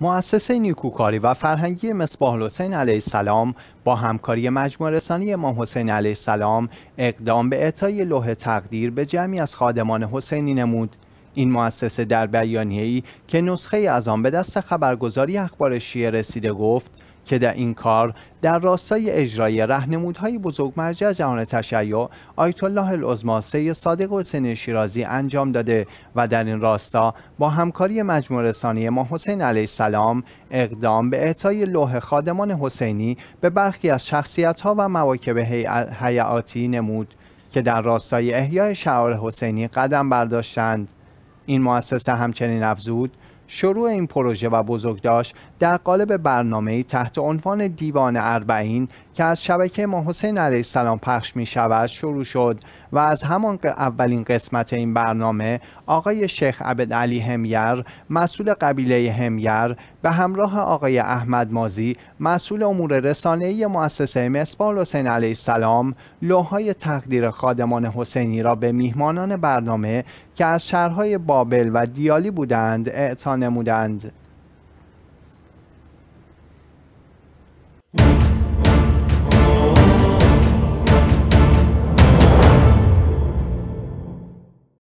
مؤسسه نیکوکاری و فرهنگی مصباح الحسین علیه السلام با همکاری مجموعه رسانی امام حسین علیه السلام اقدام به اعطای لوح تقدیر به جمعی از خادمان حسینی نمود. این مؤسسه در بیانیه‌ای که نسخه از آن به دست خبرگزاری اخبار شیعه رسیده گفت که در این کار در راستای اجرای رهنمودهای بزرگ مرجع جهان تشیع آیت الله العظما سید صادق حسین شیرازی انجام داده و در این راستا با همکاری مجموع رسانی ما حسین علیه السلام اقدام به اعطای لوح خادمان حسینی به برخی از شخصیت‌ها و مواکب حیاتی نمود که در راستای احیای شعار حسینی قدم برداشتند. این مؤسسه همچنین افزود شروع این پروژه و بزرگداشت در قالب برنامه تحت عنوان دیوان اربعین که از شبکه ما حسین علیه السلام پخش می شود شروع شد و از همان اولین قسمت این برنامه آقای شیخ عبد علی همیر مسئول قبیله همیر به همراه آقای احمد مازی مسئول امور رسانه‌ای مؤسسه مصباح حسین علیه السلام لوهای تقدیر خادمان حسینی را به میهمانان برنامه که از شهرهای بابل و دیالی بودند اعطا نمودند.